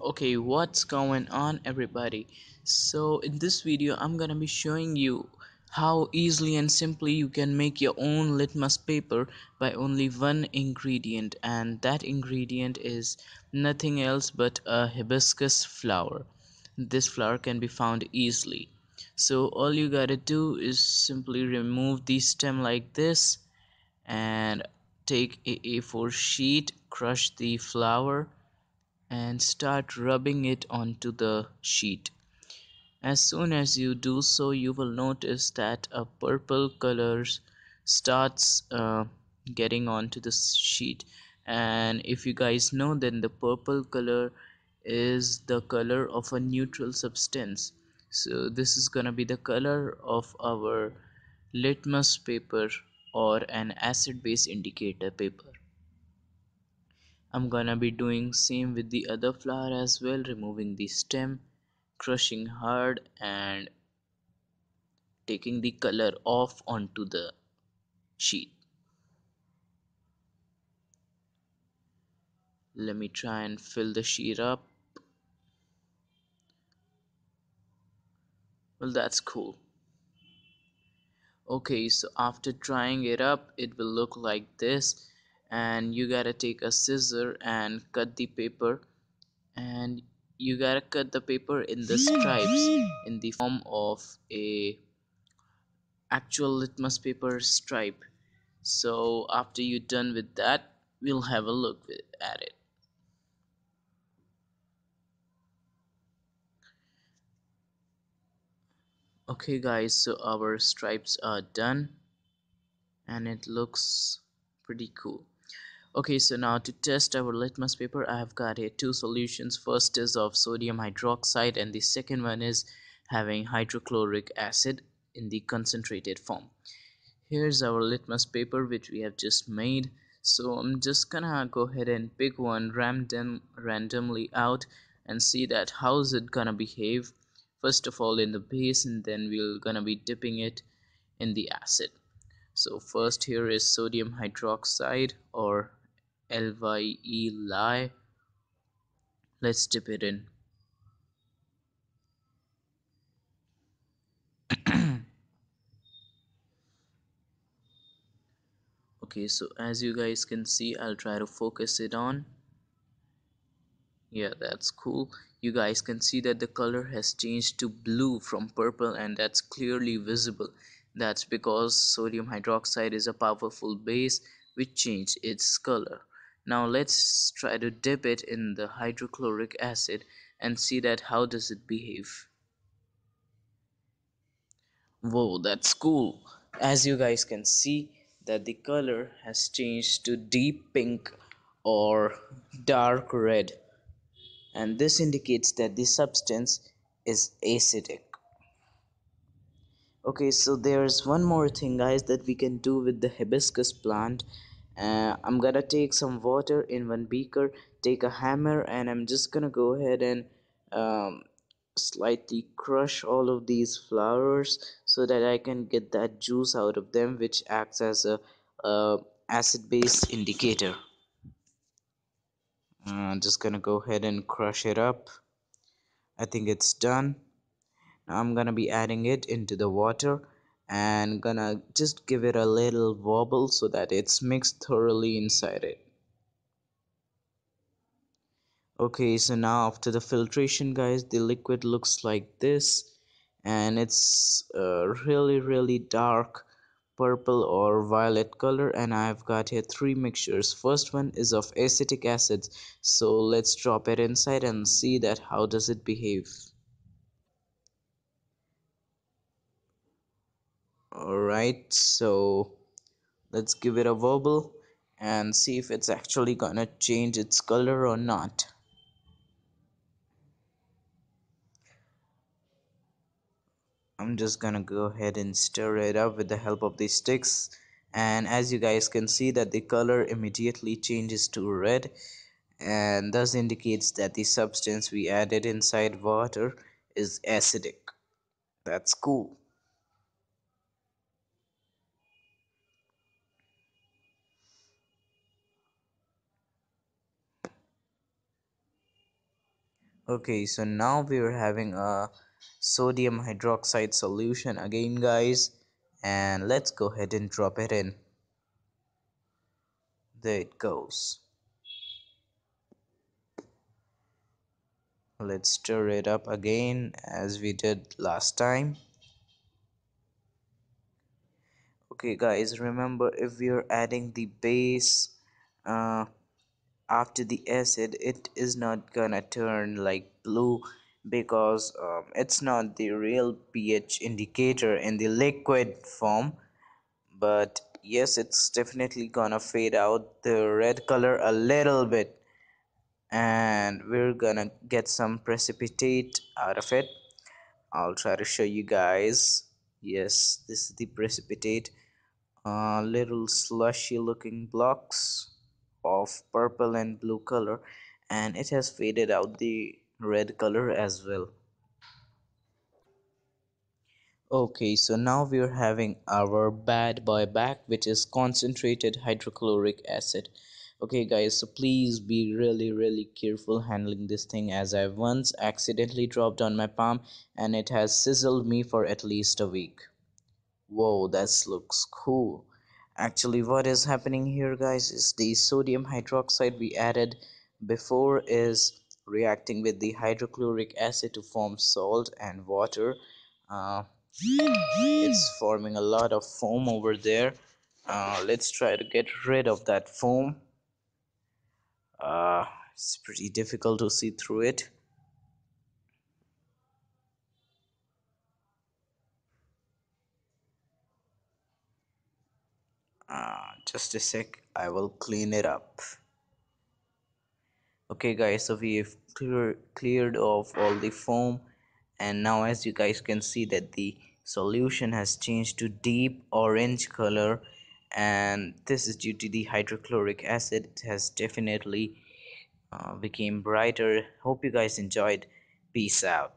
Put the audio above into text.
okay what's going on everybody? So in this video i'm gonna be showing you how easily and simply you can make your own litmus paper by only one ingredient and that ingredient is nothing else but a hibiscus flower. This flower can be found easily. So all you gotta do is simply remove the stem like this and take a a4 sheet crush the flower and start rubbing it onto the sheet. As soon as you do so, you will notice that a purple color starts uh, getting onto the sheet. And if you guys know, then the purple color is the color of a neutral substance. So this is gonna be the color of our litmus paper or an acid base indicator paper. I'm gonna be doing same with the other flower as well removing the stem crushing hard and taking the color off onto the sheet. Let me try and fill the sheet up. Well that's cool. Okay so after drying it up it will look like this and you gotta take a scissor and cut the paper and you gotta cut the paper in the stripes in the form of a actual litmus paper stripe. So after you're done with that we'll have a look at it. Okay guys so our stripes are done and it looks pretty cool okay so now to test our litmus paper I have got here two solutions. First is of sodium hydroxide and the second one is having hydrochloric acid in the concentrated form. Here's our litmus paper which we have just made. So I'm just gonna go ahead and pick one random randomly out and see that how's it gonna behave. First of all in the base and then we're gonna be dipping it in the acid. So first here is sodium hydroxide or LYE lie. Let's dip it in. Okay so as you guys can see I'll try to focus it on. Yeah that's cool. You guys can see that the color has changed to blue from purple and that's clearly visible. That's because sodium hydroxide is a powerful base which changed its color now let's try to dip it in the hydrochloric acid and see that how does it behave. Whoa that's cool. As you guys can see that the color has changed to deep pink or dark red. And this indicates that the substance is acidic. Okay so there's one more thing guys that we can do with the hibiscus plant uh, I'm gonna take some water in one beaker take a hammer and I'm just gonna go ahead and um, slightly crush all of these flowers so that I can get that juice out of them which acts as a, acid base indicator. Uh, I'm just gonna go ahead and crush it up. I think it's done. Now I'm gonna be adding it into the water and gonna just give it a little wobble so that it's mixed thoroughly inside it. Okay so now after the filtration guys the liquid looks like this and it's uh, really really dark purple or violet color and I've got here three mixtures. First one is of acetic acid so let's drop it inside and see that how does it behave alright so let's give it a wobble and see if it's actually gonna change its color or not. I'm just gonna go ahead and stir it up with the help of these sticks. And as you guys can see that the color immediately changes to red and thus indicates that the substance we added inside water is acidic. That's cool okay so now we are having a sodium hydroxide solution again guys. And let's go ahead and drop it in. There it goes. Let's stir it up again as we did last time. Okay guys remember if we are adding the base uh, after the acid it is not gonna turn like blue because um, it's not the real pH indicator in the liquid form. But yes it's definitely gonna fade out the red color a little bit. And we're gonna get some precipitate out of it. I'll try to show you guys. Yes this is the precipitate. Uh, little slushy looking blocks of purple and blue color and it has faded out the red color as well. Okay so now we are having our bad boy back which is concentrated hydrochloric acid. Okay guys so please be really really careful handling this thing as i once accidentally dropped on my palm and it has sizzled me for at least a week. Whoa that looks cool actually what is happening here guys is the sodium hydroxide we added before is reacting with the hydrochloric acid to form salt and water. Uh, it's forming a lot of foam over there. Uh, let's try to get rid of that foam. Uh, it's pretty difficult to see through it uh, just a sec. I will clean it up. Okay guys so we've clear, cleared off all the foam. And now as you guys can see that the solution has changed to deep orange color. And this is due to the hydrochloric acid. It has definitely uh, became brighter. Hope you guys enjoyed. Peace out